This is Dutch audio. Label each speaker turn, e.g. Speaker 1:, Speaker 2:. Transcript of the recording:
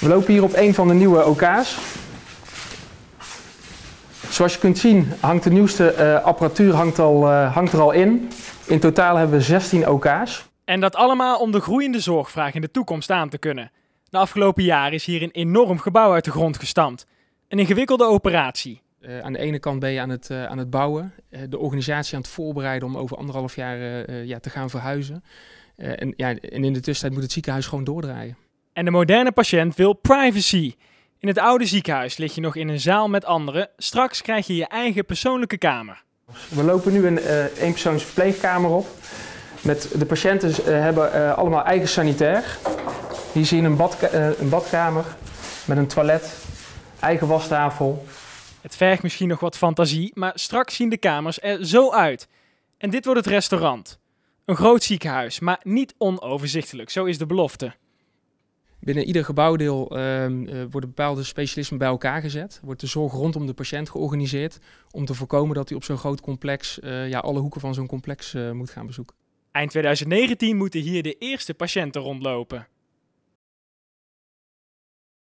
Speaker 1: We lopen hier op een van de nieuwe OK's. Zoals je kunt zien hangt de nieuwste uh, apparatuur hangt, al, uh, hangt er al in. In totaal hebben we 16 OK's.
Speaker 2: En dat allemaal om de groeiende zorgvraag in de toekomst aan te kunnen. De afgelopen jaren is hier een enorm gebouw uit de grond gestampt. Een ingewikkelde operatie.
Speaker 1: Uh, aan de ene kant ben je aan het, aan het bouwen, de organisatie aan het voorbereiden om over anderhalf jaar ja, te gaan verhuizen. en, ja, en in de tussentijd moet het ziekenhuis gewoon doordraaien.
Speaker 2: En de moderne patiënt wil privacy. In het oude ziekenhuis lig je nog in een zaal met anderen. Straks krijg je je eigen persoonlijke kamer.
Speaker 1: We lopen nu een uh, eenpersoons verpleegkamer op. Met de patiënten uh, hebben uh, allemaal eigen sanitair. Hier zie je een, badka een badkamer met een toilet, eigen wastafel.
Speaker 2: Het vergt misschien nog wat fantasie, maar straks zien de kamers er zo uit. En dit wordt het restaurant. Een groot ziekenhuis, maar niet onoverzichtelijk, zo is de belofte.
Speaker 1: Binnen ieder gebouwdeel uh, worden bepaalde specialismen bij elkaar gezet. Wordt de zorg rondom de patiënt georganiseerd om te voorkomen dat hij op zo'n groot complex uh, ja, alle hoeken van zo'n complex uh, moet gaan bezoeken.
Speaker 2: Eind 2019 moeten hier de eerste patiënten rondlopen.